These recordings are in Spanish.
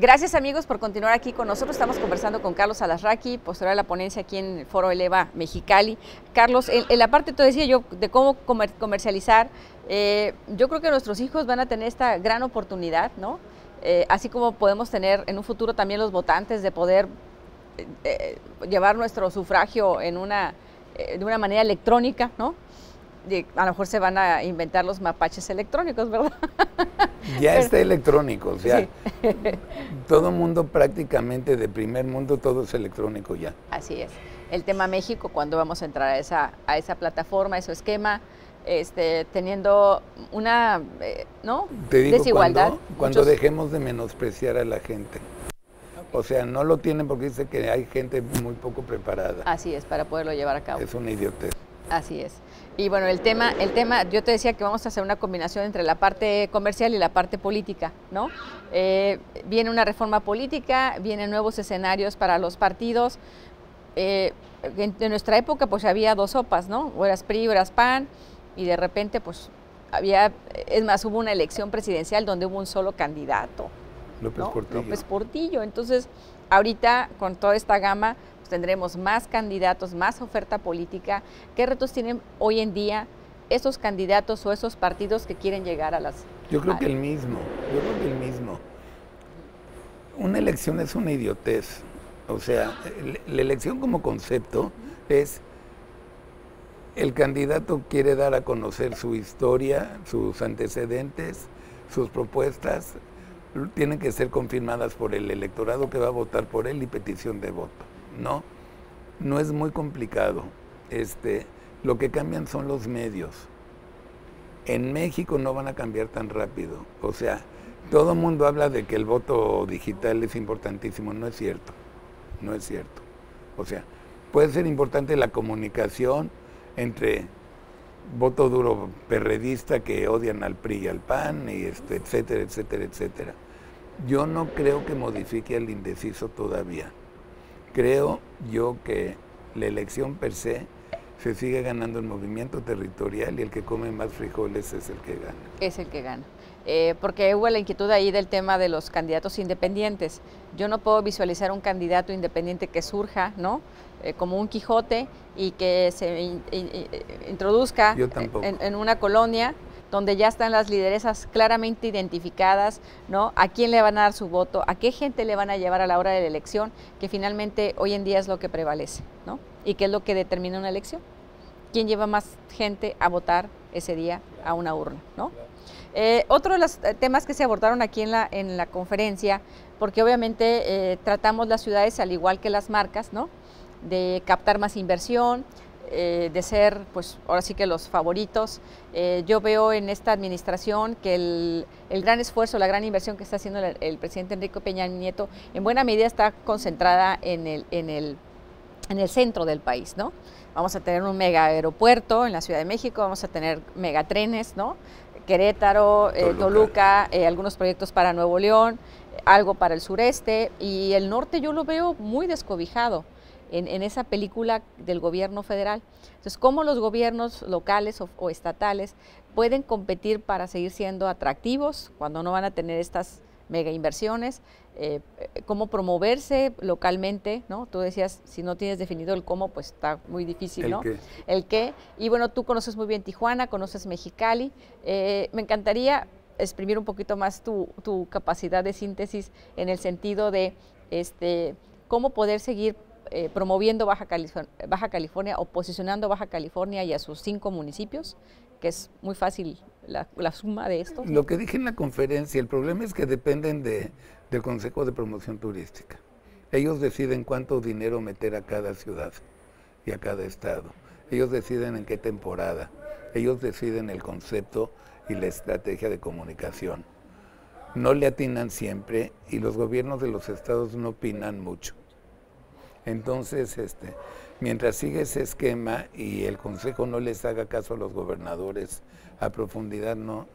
Gracias amigos por continuar aquí con nosotros. Estamos conversando con Carlos Alasraqui, posterior a la ponencia aquí en el Foro Eleva Mexicali. Carlos, en, la parte, te decía yo, de cómo comercializar, eh, yo creo que nuestros hijos van a tener esta gran oportunidad, ¿no? Eh, así como podemos tener en un futuro también los votantes de poder eh, llevar nuestro sufragio en una, de una manera electrónica, ¿no? A lo mejor se van a inventar los mapaches electrónicos, ¿verdad? Ya está electrónico, o sea, todo mundo prácticamente de primer mundo, todo es electrónico ya. Así es. El tema México, cuando vamos a entrar a esa, a esa plataforma, a ese esquema, este, teniendo una eh, ¿no? desigualdad. Cuando, dejemos de menospreciar a la gente. O sea, no lo tienen porque dice que hay gente muy poco preparada. Así es, para poderlo llevar a cabo. Es una idiotez. Así es. Y bueno, el tema, el tema, yo te decía que vamos a hacer una combinación entre la parte comercial y la parte política, ¿no? Eh, viene una reforma política, vienen nuevos escenarios para los partidos. Eh, en, nuestra época pues había dos sopas, ¿no? O eras PRI o eras PAN, y de repente pues había, es más, hubo una elección presidencial donde hubo un solo candidato. López Portillo. López Portillo. Entonces, ahorita con toda esta gama, tendremos más candidatos, más oferta política. ¿Qué retos tienen hoy en día esos candidatos o esos partidos que quieren llegar a las... Yo creo que el mismo, yo creo que el mismo. Una elección es una idiotez. O sea, la elección como concepto es el candidato quiere dar a conocer su historia, sus antecedentes, sus propuestas, tienen que ser confirmadas por el electorado que va a votar por él y petición de voto. ¿No? No es muy complicado. Este, lo que cambian son los medios. En México no van a cambiar tan rápido. O sea, todo el mundo habla de que el voto digital es importantísimo. No es cierto. No es cierto. O sea, puede ser importante la comunicación entre voto duro perredista que odian al PRI y al PAN, y este, etcétera, etcétera, etcétera. Yo no creo que modifique al indeciso todavía. Creo yo que la elección per se se sigue ganando el movimiento territorial y el que come más frijoles es el que gana. Es el que gana. Eh, porque hubo la inquietud ahí del tema de los candidatos independientes. Yo no puedo visualizar un candidato independiente que surja, ¿no? Eh, como un Quijote y que se introduzca en, una colonia donde ya están las lideresas claramente identificadas, ¿no? A quién le van a dar su voto, a qué gente le van a llevar a la hora de la elección, que finalmente hoy en día es lo que prevalece, ¿no? Y qué es lo que determina una elección. ¿Quién lleva más gente a votar ese día a una urna, ¿no? Eh, otro de los eh, temas que se abordaron aquí en la, en la conferencia, porque obviamente eh, tratamos las ciudades al igual que las marcas, ¿no? De captar más inversión, eh, de ser, pues ahora sí que los favoritos. Eh, yo veo en esta administración que el, gran esfuerzo, la gran inversión que está haciendo el, presidente Enrique Peña Nieto, en buena medida está concentrada en el, en el, en el centro del país, ¿no? Vamos a tener un mega aeropuerto en la Ciudad de México, vamos a tener megatrenes, ¿no? Querétaro, eh, Toluca, algunos proyectos para Nuevo León, algo para el sureste y el norte yo lo veo muy descobijado en, esa película del gobierno federal. Entonces, ¿cómo los gobiernos locales o, estatales pueden competir para seguir siendo atractivos cuando no van a tener estas mega inversiones? Eh, cómo promoverse localmente, ¿no? Tú decías, si no tienes definido el cómo, pues está muy difícil, ¿no? El qué. Y bueno, tú conoces muy bien Tijuana, conoces Mexicali. Eh, me encantaría exprimir un poquito más tu, tu, capacidad de síntesis en el sentido de este, cómo poder seguir eh, promoviendo Baja California, Baja California o posicionando Baja California y a sus cinco municipios, que es muy fácil la, suma de esto. Lo que dije en la conferencia, el problema es que dependen de, del Consejo de Promoción Turística. Ellos deciden cuánto dinero meter a cada ciudad y a cada estado. Ellos deciden en qué temporada. Ellos deciden el concepto y la estrategia de comunicación. No le atinan siempre y los gobiernos de los estados no opinan mucho. Entonces, este, mientras sigue ese esquema y el Consejo no les haga caso a los gobernadores a profundidad, no,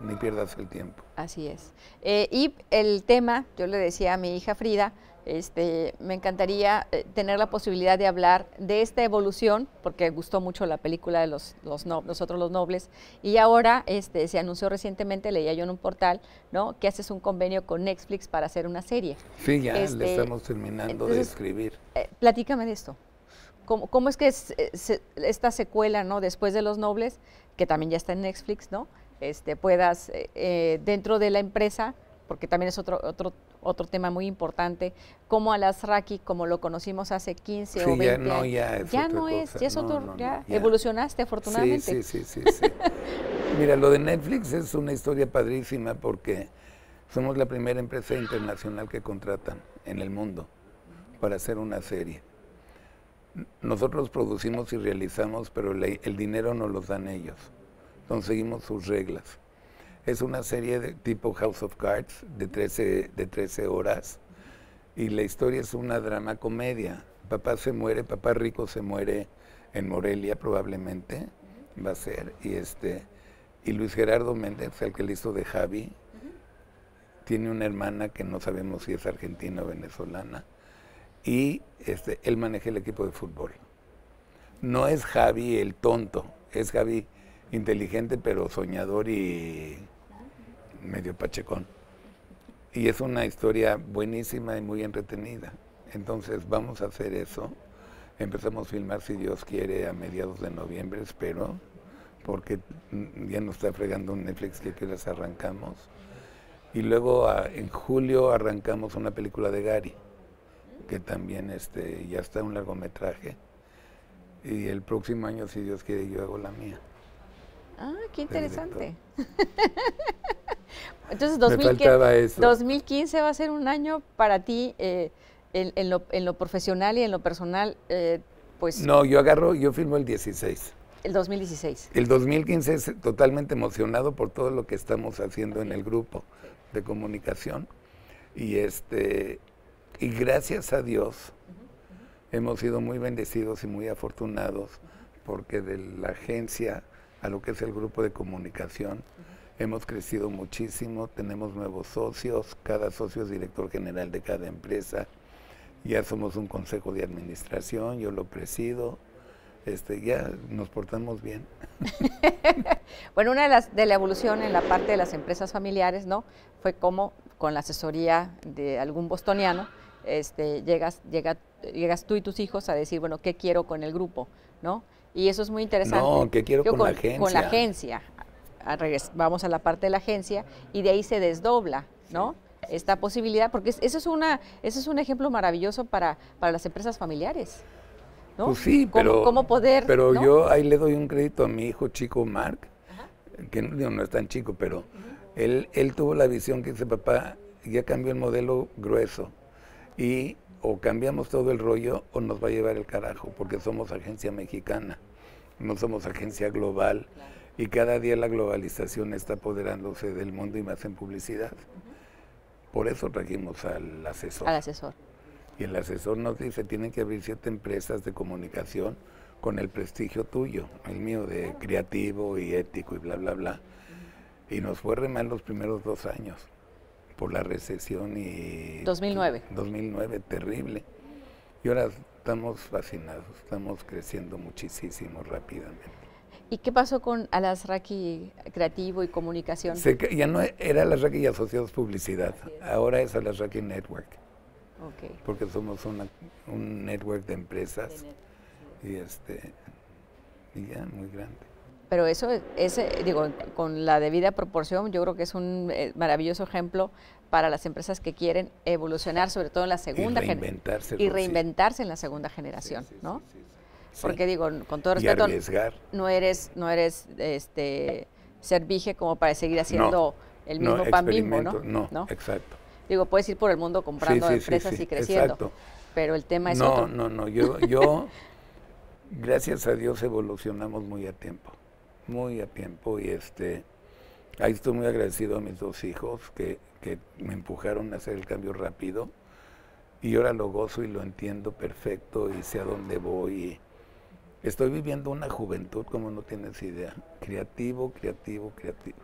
ni pierdas el tiempo. Así es. Eh, y el tema, yo le decía a mi hija Frida, este, me encantaría eh, tener la posibilidad de hablar de esta evolución, porque gustó mucho la película de los, los Nosotros los Nobles, y ahora este, se anunció recientemente, leía yo en un portal, ¿no? que haces un convenio con Netflix para hacer una serie. Sí, ya le este, estamos terminando de escribir. Eh, platícame de esto. ¿Cómo, cómo es que es, esta secuela, ¿no? después de Los Nobles, que también ya está en Netflix, ¿no? Este, puedas eh, dentro de la empresa, porque también es otro, otro, otro tema muy importante, como Alasraki, como lo conocimos hace 15 o 20 ya no, Ya, es ya no es, ya es otro, ya, evolucionaste afortunadamente. Sí, sí, sí, sí, Mira, lo de Netflix es una historia padrísima porque somos la primera empresa internacional que contratan en el mundo para hacer una serie. Nosotros producimos y realizamos, pero el dinero nos lo dan ellos. Entonces seguimos sus reglas. Es una serie de tipo House of Cards de 13, de 13 horas y la historia es una drama comedia. Papá se muere, papá rico se muere en Morelia probablemente, va a ser, y este y Luis Gerardo Méndez, el que le hizo de Javi, tiene una hermana que no sabemos si es argentina o venezolana, y este, él maneja el equipo de fútbol. No es Javi el tonto, es Javi inteligente pero soñador y medio pachecón. Y es una historia buenísima y muy entretenida. Entonces vamos a hacer eso. Empezamos a filmar, si Dios quiere, a mediados de noviembre, espero, porque ya nos está fregando un Netflix que, que les arrancamos. Y luego en julio arrancamos una película de Gary, que también este, ya está un largometraje. Y el próximo año, si Dios quiere, yo hago la mía. Ah, qué interesante. Entonces, 2015 va a ser un año para ti eh, en, lo, profesional y en lo personal, eh, pues... No, yo agarro, yo filmo el 16. El 2016. El 2015 es totalmente emocionado por todo lo que estamos haciendo en el grupo de comunicación. Y, este, y gracias a Dios hemos sido muy bendecidos y muy afortunados porque de la agencia a lo que es el grupo de comunicación. Hemos crecido muchísimo, tenemos nuevos socios, cada socio es director general de cada empresa, ya somos un consejo de administración, yo lo presido, este, ya nos portamos bien. bueno, una de las de la evolución en la parte de las empresas familiares, ¿no? Fue como con la asesoría de algún bostoniano, este, llegas, llega, llegas tú y tus hijos a decir, bueno, ¿qué quiero con el grupo? ¿no? Y eso es muy interesante. No, ¿qué quiero con, la agencia? Con la agencia. vamos a la parte de la agencia y de ahí se desdobla, ¿no? Esta posibilidad, porque eso es, una, eso es un ejemplo maravilloso para, para las empresas familiares. ¿no? Pues sí, pero, ¿Cómo, poder, pero yo ahí le doy un crédito a mi hijo chico Mark, que no, no, es tan chico, pero él, él tuvo la visión que dice, papá, ya cambió el modelo grueso y o cambiamos todo el rollo o nos va a llevar el carajo, porque somos agencia mexicana, no somos agencia global y cada día la globalización está apoderándose del mundo y más en publicidad. Por eso trajimos al asesor. Al asesor. Y el asesor nos dice, tienen que abrir siete empresas de comunicación con el prestigio tuyo, el mío de creativo y ético y bla, bla, bla. Y nos fue re mal los primeros dos años por la recesión y... 2009. 2009, terrible. Y ahora estamos fascinados, estamos creciendo muchísimo rápidamente. ¿Y qué pasó con Alasraki Creativo y Comunicación? ya no era Alasraki y Asociados Publicidad, ahora es Alasraki Network. Okay. Porque somos un network de empresas y este y ya muy grande. Pero eso es, digo, con la debida proporción, yo creo que es un eh, maravilloso ejemplo para las empresas que quieren evolucionar, sobre todo en la segunda generación. Y reinventarse en la segunda generación, ¿no? Porque digo, con todo respeto, no eres, no eres este servije como para seguir haciendo el mismo pan bimbo, ¿no? No, exacto. Digo, puedes ir por el mundo comprando empresas y creciendo, pero el tema es otro. No, no, no, yo, yo, gracias a Dios evolucionamos muy a tiempo muy a tiempo y este ahí estoy muy agradecido a mis dos hijos que, que me empujaron a hacer el cambio rápido y ahora lo gozo y lo entiendo perfecto y sé a dónde voy. Estoy viviendo una juventud como no tienes idea, creativo, creativo, creativo.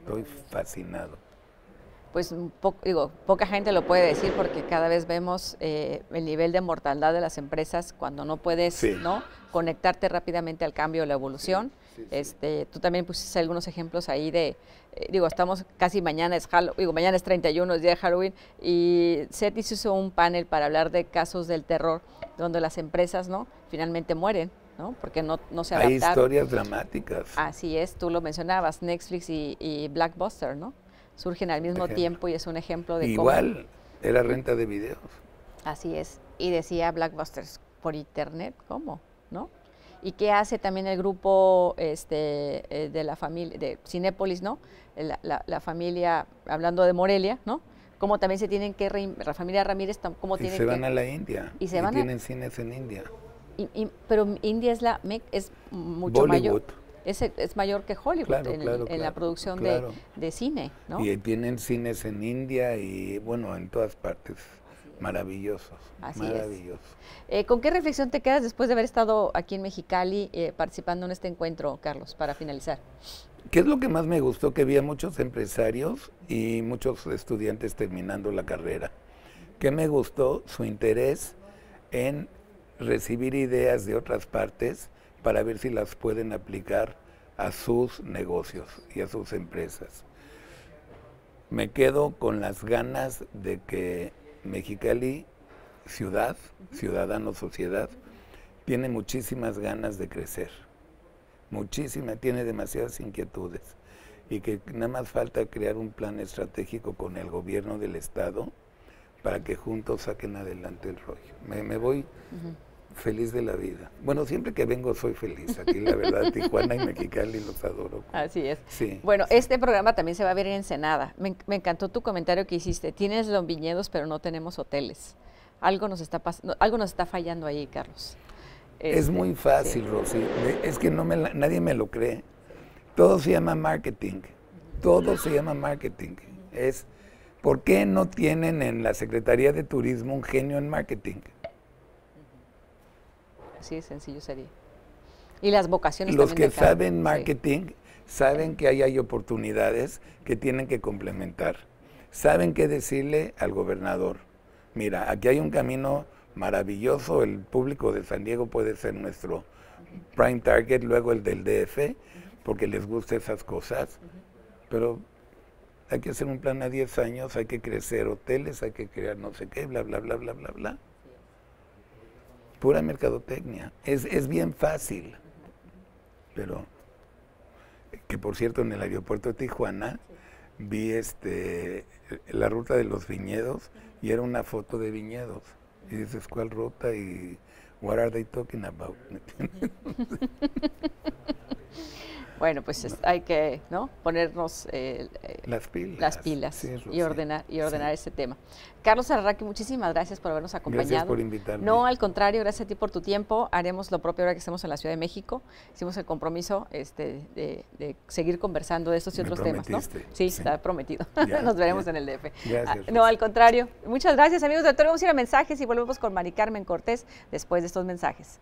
Estoy fascinado. Pues digo, poca gente lo puede decir porque cada vez vemos eh, el nivel de mortalidad de las empresas cuando no puedes ¿no? conectarte rápidamente al cambio o la evolución. Este, tú también pusiste algunos ejemplos ahí de, eh, digo, estamos casi mañana es Halloween, digo, mañana es 31, es día de Halloween, y SETI hizo un panel para hablar de casos del terror donde las empresas, ¿no? Finalmente mueren. ¿no? Porque no, no se adaptaron. Hay historias dramáticas. Así es, tú lo mencionabas, Netflix y, y Blackbuster, ¿no? Surgen al mismo tiempo y es un ejemplo de Igual, era renta de videos. Así es. Y decía Blackbusters, por internet, ¿cómo? ¿No? Y qué hace también el grupo este, eh, de la familia, de Cinépolis, ¿no? La, la, familia, hablando de Morelia, ¿no? Cómo también se tienen que, la familia Ramírez, cómo y se van a la India. Y se van tienen cines en India. Y, pero India es, la, es mucho mayor. Es, es, mayor que Hollywood en, la producción de, de, cine, ¿no? Y tienen cines en India y, bueno, en todas partes maravillosos. Así maravillosos. Eh, ¿Con qué reflexión te quedas después de haber estado aquí en Mexicali eh, participando en este encuentro, Carlos, para finalizar? ¿Qué es lo que más me gustó? Que había muchos empresarios y muchos estudiantes terminando la carrera. ¿Qué me gustó? Su interés en recibir ideas de otras partes para ver si las pueden aplicar a sus negocios y a sus empresas. Me quedo con las ganas de que Mexicali, ciudad, ciudadano, sociedad, tiene muchísimas ganas de crecer, muchísima, tiene demasiadas inquietudes. Y que nada más falta crear un plan estratégico con el gobierno del Estado para que juntos saquen adelante el rollo. Me, voy feliz de la vida. Bueno, siempre que vengo soy feliz. Aquí, la verdad, Tijuana y Mexicali los adoro. Así es. Sí. Bueno, este programa también se va a ver en Ensenada. Me, encantó tu comentario que hiciste. Tienes los viñedos, pero no tenemos hoteles. Algo nos está algo nos está fallando ahí, Carlos. es este, muy fácil, Rosy. Es que no me nadie me lo cree. Todo se llama marketing. Todo se llama marketing. Es ¿por qué no tienen en la Secretaría de Turismo un genio en marketing? Así de sencillo sería. Y las vocaciones Los que saben marketing saben que ahí hay oportunidades que tienen que complementar. Saben qué decirle al gobernador. Mira, aquí hay un camino maravilloso, el público de San Diego puede ser nuestro prime target, luego el del DF, porque les gusta esas cosas, pero hay que hacer un plan a 10 años, hay que crecer hoteles, hay que crear no sé qué, bla, bla, bla, bla, bla, bla pura mercadotecnia. Es, es bien fácil. Pero, que por cierto, en el aeropuerto de Tijuana vi este la ruta de los viñedos y era una foto de viñedos. Y dices, ¿cuál ruta? Y what are they talking about? Bueno, pues hay que ¿no? ponernos eh, las pilas, las pilas y ordenar y ordenar ese tema. Carlos Arraqui, muchísimas gracias por habernos acompañado. Gracias por invitarme. No, al contrario, gracias a ti por tu tiempo. Haremos lo propio ahora que estemos en la Ciudad de México. Hicimos el compromiso este, de, seguir conversando de estos y otros temas, ¿no? Sí, está prometido. Nos veremos en el DF. Gracias. Ah, no, al contrario. Muchas gracias, amigos del Vamos a ir a mensajes y volvemos con Mari Carmen Cortés después de estos mensajes.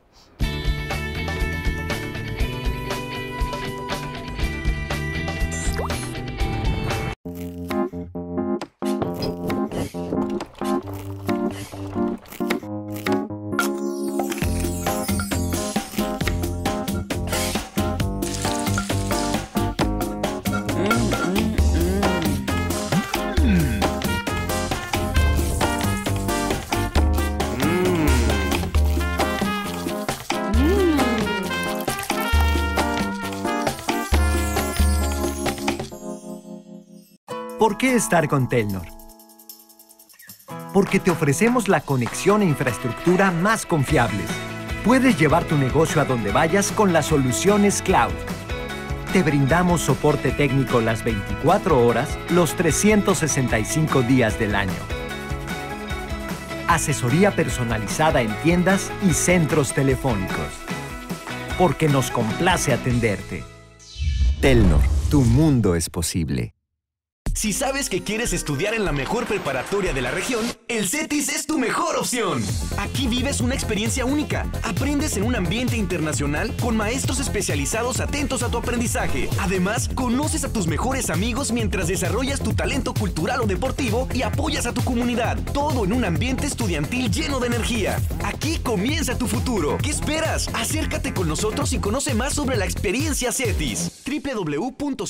Qué estar con Telnor? Porque te ofrecemos la conexión e infraestructura más confiables. Puedes llevar tu negocio a donde vayas con las soluciones cloud. Te brindamos soporte técnico las 24 horas, los 365 días del año. Asesoría personalizada en tiendas y centros telefónicos. Porque nos complace atenderte. Telnor, tu mundo es posible. Si sabes que quieres estudiar en la mejor preparatoria de la región, el CETIS es tu mejor opción. Aquí vives una experiencia única. Aprendes en un ambiente internacional con maestros especializados atentos a tu aprendizaje. Además, conoces a tus mejores amigos mientras desarrollas tu talento cultural o deportivo y apoyas a tu comunidad. Todo en un ambiente estudiantil lleno de energía. Aquí comienza tu futuro. ¿Qué esperas? Acércate con nosotros y conoce más sobre la experiencia CETIS. www.cetis.mx